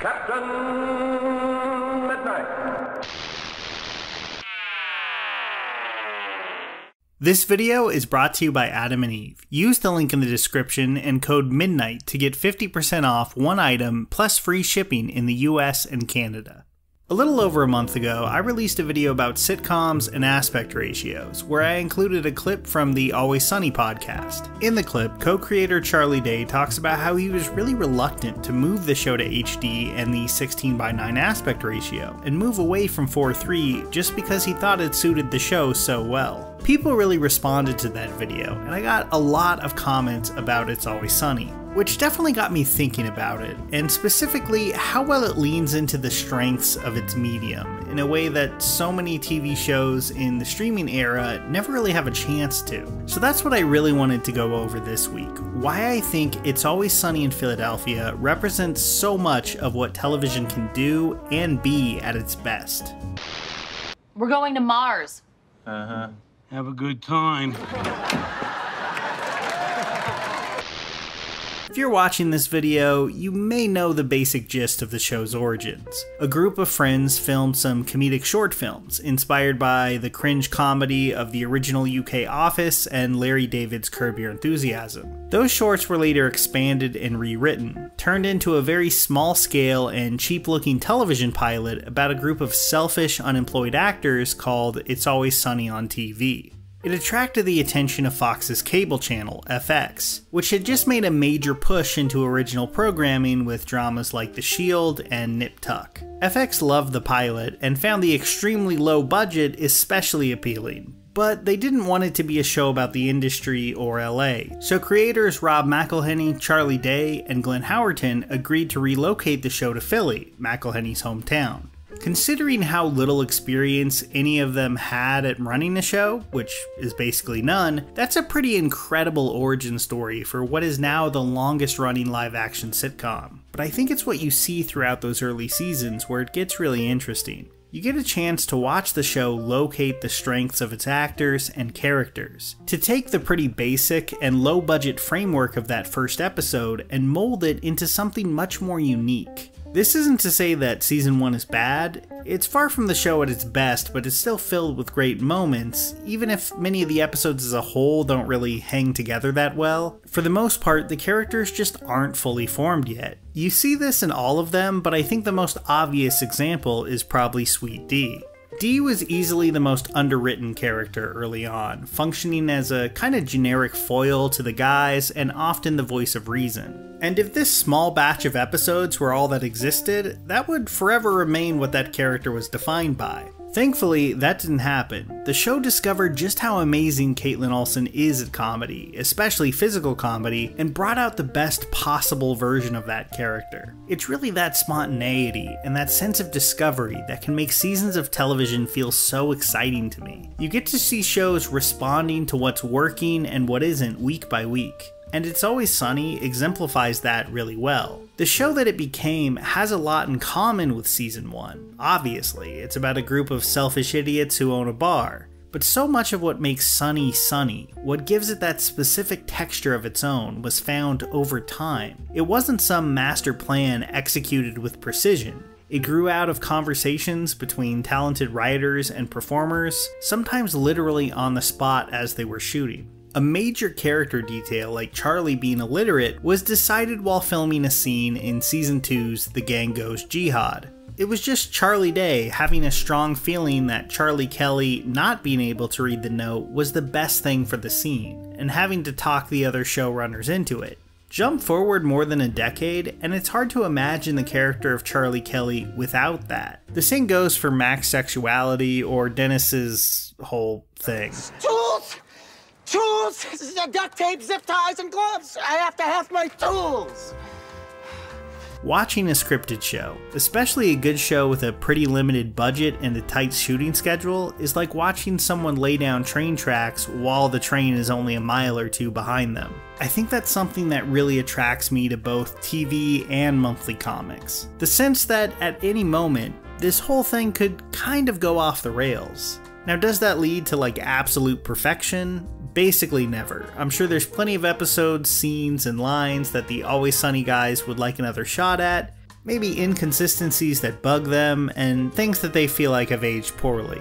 Captain Midnight. This video is brought to you by Adam and Eve. Use the link in the description and code MIDNIGHT to get 50% off one item plus free shipping in the US and Canada. A little over a month ago, I released a video about sitcoms and aspect ratios, where I included a clip from the Always Sunny podcast. In the clip, co creator Charlie Day talks about how he was really reluctant to move the show to HD and the 16 by 9 aspect ratio, and move away from 4 3 just because he thought it suited the show so well. People really responded to that video, and I got a lot of comments about It's Always Sunny which definitely got me thinking about it, and specifically how well it leans into the strengths of its medium in a way that so many TV shows in the streaming era never really have a chance to. So that's what I really wanted to go over this week. Why I think It's Always Sunny in Philadelphia represents so much of what television can do and be at its best. We're going to Mars. Uh huh. Have a good time. If you're watching this video, you may know the basic gist of the show's origins. A group of friends filmed some comedic short films, inspired by the cringe comedy of the original UK Office and Larry David's Curb Your Enthusiasm. Those shorts were later expanded and rewritten, turned into a very small scale and cheap looking television pilot about a group of selfish, unemployed actors called It's Always Sunny on TV. It attracted the attention of Fox's cable channel, FX, which had just made a major push into original programming with dramas like The Shield and Nip Tuck. FX loved the pilot and found the extremely low budget especially appealing, but they didn't want it to be a show about the industry or LA. So creators Rob McElhenney, Charlie Day, and Glenn Howerton agreed to relocate the show to Philly, McElhenney's hometown. Considering how little experience any of them had at running the show, which is basically none, that's a pretty incredible origin story for what is now the longest running live action sitcom. But I think it's what you see throughout those early seasons where it gets really interesting. You get a chance to watch the show locate the strengths of its actors and characters, to take the pretty basic and low budget framework of that first episode and mold it into something much more unique. This isn't to say that season 1 is bad, it's far from the show at its best, but it's still filled with great moments, even if many of the episodes as a whole don't really hang together that well. For the most part, the characters just aren't fully formed yet. You see this in all of them, but I think the most obvious example is probably Sweet Dee. Dee was easily the most underwritten character early on, functioning as a kind of generic foil to the guys and often the voice of reason. And if this small batch of episodes were all that existed, that would forever remain what that character was defined by. Thankfully, that didn't happen. The show discovered just how amazing Kaitlin Olson is at comedy, especially physical comedy, and brought out the best possible version of that character. It's really that spontaneity and that sense of discovery that can make seasons of television feel so exciting to me. You get to see shows responding to what's working and what isn't week by week and It's Always Sunny exemplifies that really well. The show that it became has a lot in common with season 1. Obviously, it's about a group of selfish idiots who own a bar. But so much of what makes Sunny Sunny, what gives it that specific texture of its own, was found over time. It wasn't some master plan executed with precision. It grew out of conversations between talented writers and performers, sometimes literally on the spot as they were shooting. A major character detail, like Charlie being illiterate, was decided while filming a scene in Season 2's The Gang Goes Jihad. It was just Charlie Day having a strong feeling that Charlie Kelly not being able to read the note was the best thing for the scene, and having to talk the other showrunners into it. Jump forward more than a decade, and it's hard to imagine the character of Charlie Kelly without that. The same goes for Mac's sexuality or Dennis's whole thing. Tools! Tools! Duct tape, zip ties, and gloves! I have to have my tools! Watching a scripted show, especially a good show with a pretty limited budget and a tight shooting schedule, is like watching someone lay down train tracks while the train is only a mile or two behind them. I think that's something that really attracts me to both TV and monthly comics. The sense that at any moment, this whole thing could kind of go off the rails. Now, does that lead to like absolute perfection? Basically, never. I'm sure there's plenty of episodes, scenes, and lines that the Always Sunny guys would like another shot at, maybe inconsistencies that bug them, and things that they feel like have aged poorly.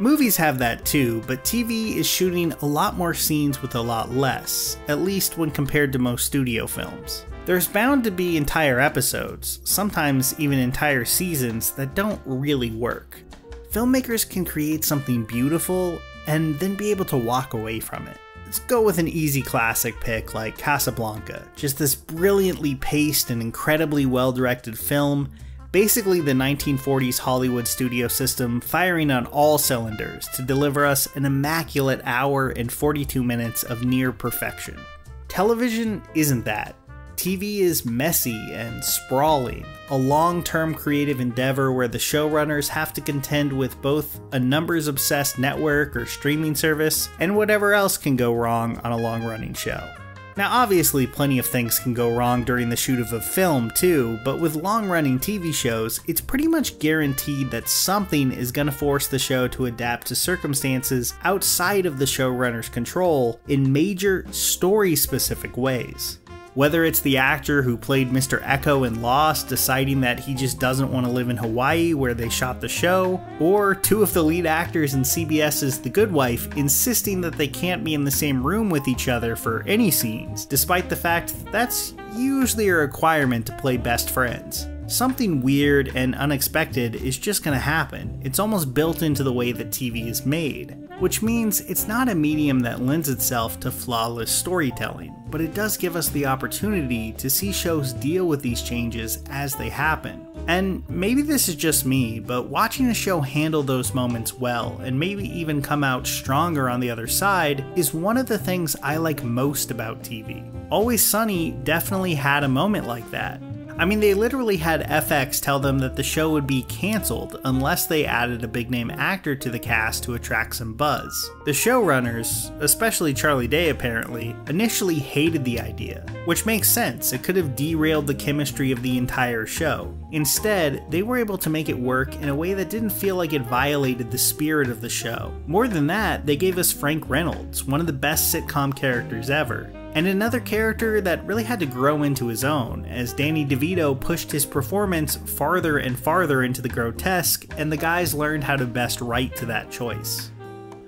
Movies have that too, but TV is shooting a lot more scenes with a lot less, at least when compared to most studio films. There's bound to be entire episodes, sometimes even entire seasons, that don't really work. Filmmakers can create something beautiful and then be able to walk away from it. Let's go with an easy classic pick like Casablanca, just this brilliantly paced and incredibly well directed film basically the 1940s Hollywood studio system firing on all cylinders to deliver us an immaculate hour and 42 minutes of near perfection. Television isn't that. TV is messy and sprawling, a long term creative endeavor where the showrunners have to contend with both a numbers obsessed network or streaming service and whatever else can go wrong on a long running show. Now, obviously, plenty of things can go wrong during the shoot of a film, too, but with long running TV shows, it's pretty much guaranteed that something is going to force the show to adapt to circumstances outside of the showrunner's control in major story specific ways. Whether it's the actor who played Mr. Eko in Lost deciding that he just doesn't want to live in Hawaii where they shot the show, or two of the lead actors in CBS's The Good Wife insisting that they can't be in the same room with each other for any scenes, despite the fact that that's usually a requirement to play best friends. Something weird and unexpected is just gonna happen. It's almost built into the way that TV is made which means it's not a medium that lends itself to flawless storytelling, but it does give us the opportunity to see shows deal with these changes as they happen. And maybe this is just me, but watching a show handle those moments well and maybe even come out stronger on the other side is one of the things I like most about TV. Always Sunny definitely had a moment like that. I mean, they literally had FX tell them that the show would be cancelled unless they added a big name actor to the cast to attract some buzz. The showrunners, especially Charlie Day apparently, initially hated the idea, which makes sense, it could have derailed the chemistry of the entire show. Instead, they were able to make it work in a way that didn't feel like it violated the spirit of the show. More than that, they gave us Frank Reynolds, one of the best sitcom characters ever and another character that really had to grow into his own, as Danny DeVito pushed his performance farther and farther into the grotesque, and the guys learned how to best write to that choice.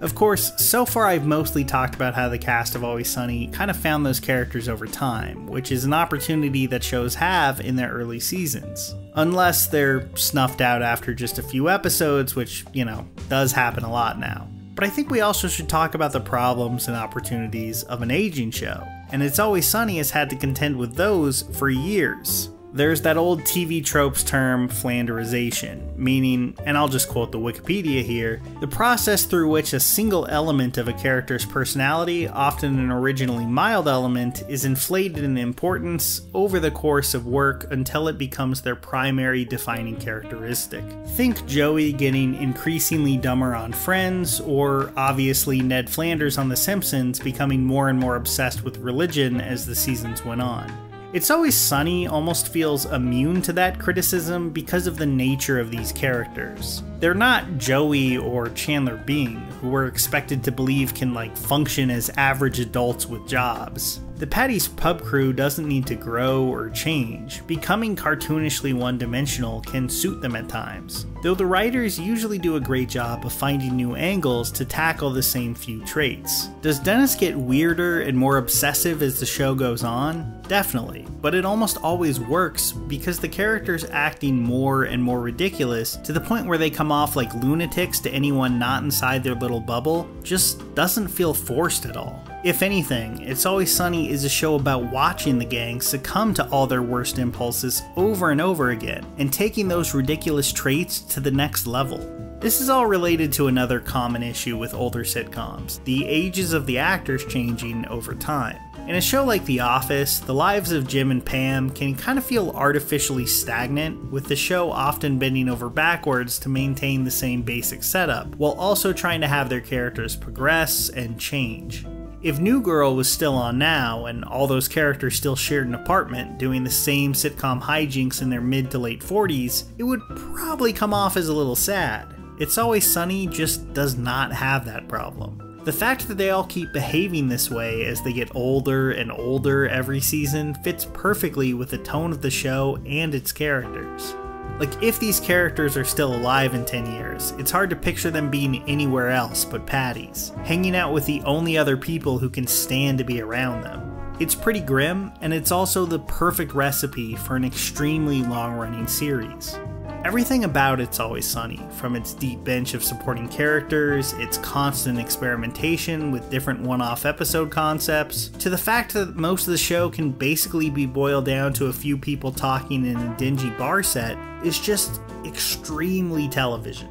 Of course, so far I've mostly talked about how the cast of Always Sunny kind of found those characters over time, which is an opportunity that shows have in their early seasons. Unless they're snuffed out after just a few episodes, which, you know, does happen a lot now. But I think we also should talk about the problems and opportunities of an aging show, and It's Always Sunny has had to contend with those for years. There's that old TV tropes term, flanderization, meaning, and I'll just quote the Wikipedia here, the process through which a single element of a character's personality, often an originally mild element, is inflated in importance over the course of work until it becomes their primary defining characteristic. Think Joey getting increasingly dumber on Friends, or obviously Ned Flanders on The Simpsons becoming more and more obsessed with religion as the seasons went on. It's Always Sunny almost feels immune to that criticism because of the nature of these characters. They're not Joey or Chandler Bing, who we're expected to believe can like function as average adults with jobs. The Paddy's pub crew doesn't need to grow or change. Becoming cartoonishly one dimensional can suit them at times, though the writers usually do a great job of finding new angles to tackle the same few traits. Does Dennis get weirder and more obsessive as the show goes on? Definitely, but it almost always works because the characters acting more and more ridiculous to the point where they come off like lunatics to anyone not inside their little bubble just doesn't feel forced at all. If anything, It's Always Sunny is a show about watching the gang succumb to all their worst impulses over and over again, and taking those ridiculous traits to the next level. This is all related to another common issue with older sitcoms the ages of the actors changing over time. In a show like The Office, the lives of Jim and Pam can kind of feel artificially stagnant, with the show often bending over backwards to maintain the same basic setup, while also trying to have their characters progress and change. If New Girl was still on now, and all those characters still shared an apartment doing the same sitcom hijinks in their mid to late 40s, it would probably come off as a little sad. It's Always Sunny just does not have that problem. The fact that they all keep behaving this way as they get older and older every season fits perfectly with the tone of the show and its characters. Like, if these characters are still alive in 10 years, it's hard to picture them being anywhere else but Paddy's, hanging out with the only other people who can stand to be around them. It's pretty grim, and it's also the perfect recipe for an extremely long running series. Everything about It's Always Sunny, from its deep bench of supporting characters, its constant experimentation with different one off episode concepts, to the fact that most of the show can basically be boiled down to a few people talking in a dingy bar set, is just extremely television.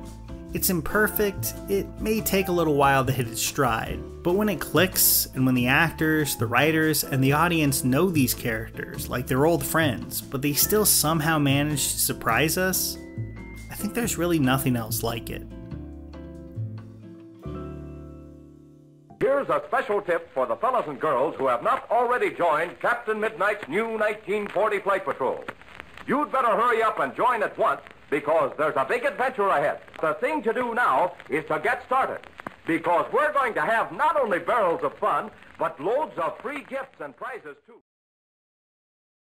It's imperfect, it may take a little while to hit its stride, but when it clicks, and when the actors, the writers, and the audience know these characters like they're old friends, but they still somehow manage to surprise us, I think there's really nothing else like it. Here's a special tip for the fellas and girls who have not already joined Captain Midnight's new 1940 Flight Patrol. You'd better hurry up and join at once because there's a big adventure ahead. The thing to do now is to get started because we're going to have not only barrels of fun, but loads of free gifts and prizes too.